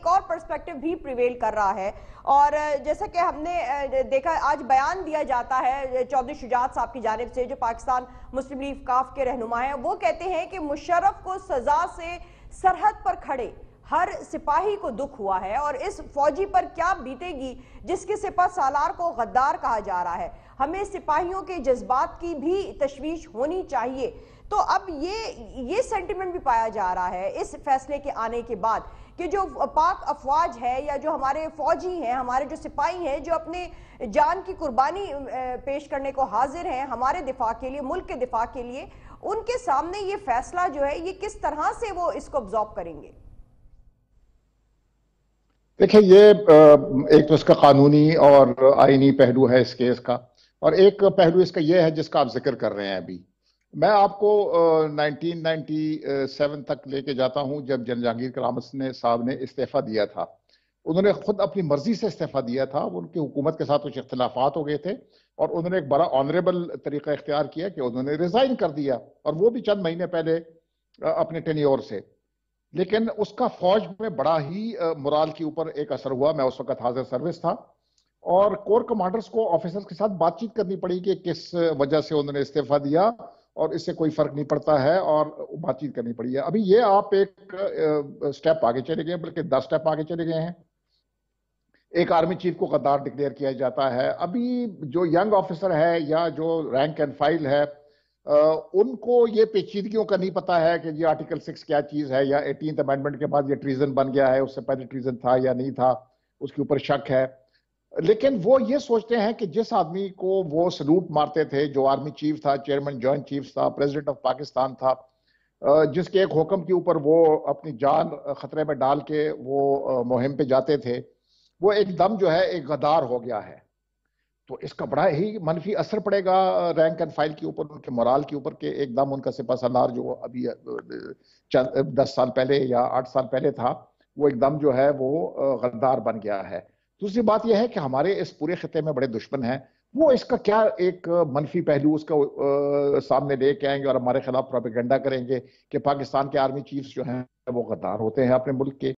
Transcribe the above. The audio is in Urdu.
ایک اور پرسپیکٹو بھی پریویل کر رہا ہے۔ اور جیسا کہ ہم نے دیکھا، آج بیان دیا جاتا ہے، چودھری شجاعت صاحب کی جانب سے، جو پاکستان مسلم لیف کاف کے رہنما ہیں، وہ کہتے ہیں کہ مشرف کو سزا سے سرحد پر کھڑے ہر سپاہی کو دکھ ہوا ہے اور اس فوجی پر کیا بیتے گی جس کے سپاہ سالار کو غدار کہا جا رہا ہے؟ ہمیں سپاہیوں کے جذبات کی بھی تشویش ہونی چاہیے۔ تو اب یہ یہ سینٹیمنٹ بھی پایا جا رہا ہے اس فیصلے کے آنے کے بعد کہ جو پاک افواج ہے یا جو ہمارے فوجی ہیں، ہمارے جو سپاہی ہیں، جو اپنے جان کی قربانی پیش کرنے کو حاضر ہیں ہمارے دفاع کے لیے، ملک کے دفاع کے لیے، ان کے سامنے یہ فیصلہ جو ہے یہ کس طرح سے وہ اس کو ابزارب کریں گے؟ دیکھیں، یہ ایک تو اس کا قانونی اور آئینی پہلو ہے اس کیس کا، اور ایک پہلو اس کا یہ ہے جس کا آپ ذکر کر رہے ہیں ابھی۔ میں آپ کو نائنٹین نائنٹی سیون تک لے کے جاتا ہوں، جب جن جہانگیر کرامت نے، صاحب نے استعفیٰ دیا تھا۔ انہوں نے خود اپنی مرضی سے استعفیٰ دیا تھا ان کی حکومت کے ساتھ کچھ اختلافات ہو گئے تھے، اور انہوں نے ایک بڑا آنریبل طریقہ اختیار کیا کہ انہوں نے ریزائن کر دیا، اور وہ بھی چند مہینے پہلے اپنے ٹینیور سے۔ لیکن اس کا فوج میں بڑا ہی مرال کے اوپر ایک اثر ہوا۔ میں اس وقت حاضر سروس تھا۔ اور کور کمانڈرز کو آفیسرز کے ساتھ بات چیت کرنی پڑی کہ کس وجہ سے انہوں نے استعفیٰ دیا اور اس سے کوئی فرق نہیں پڑتا ہے اور بات چیت کرنی پڑی ہے۔ ابھی یہ آپ ایک سٹیپ آگے چلے گئے بلکہ دس سٹیپ آگے چلے گئے ہیں۔ ایک آرمی چیف کو غدار ڈکلیئر کیا جاتا ہے۔ ابھی جو ینگ آفیسر ہے یا جو رینک اینڈ فائل ہے ان کو یہ پیچیدگیوں کا نہیں پتا ہے کہ یہ آرٹیکل سکس کیا چیز ہے یا ایٹینتھ امینڈمنٹ کے بعد یہ ٹریزن بن گیا ہے، اس سے پہلے ٹریزن تھا یا نہیں تھا، اس کے اوپر شک ہے۔ لیکن وہ یہ سوچتے ہیں کہ جس آدمی کو وہ سلوٹ مارتے تھے، جو آرمی چیف تھا چیئرمین جوائنٹ چیف تھا پریزیڈنٹ آف پاکستان تھا جس کے ایک حکم کے اوپر وہ اپنی جان خطرے میں ڈال کے وہ مہم پہ جاتے تھے، وہ ایک دم جو ہے ایک غدار ہو گیا ہے۔ تو اس کا بڑا ہی منفی اثر پڑے گا رینک اینڈ فائل کے اوپر، ان کے مرال کے اوپر کہ ایک دم ان کا سپا سالار جو ابھی دس سال پہلے یا آٹھ سال پہلے تھا، وہ ایک دم جو ہے وہ غدار بن گیا ہے۔ دوسری بات یہ ہے کہ ہمارے اس پورے خطے میں بڑے دشمن ہیں۔ وہ اس کا کیا ایک منفی پہلو اس کا سامنے لے کے آئیں گے اور ہمارے خلاف پروپیگنڈا کریں گے کہ پاکستان کے آرمی چیفز جو ہیں وہ غدار ہوتے ہیں اپنے ملک کے۔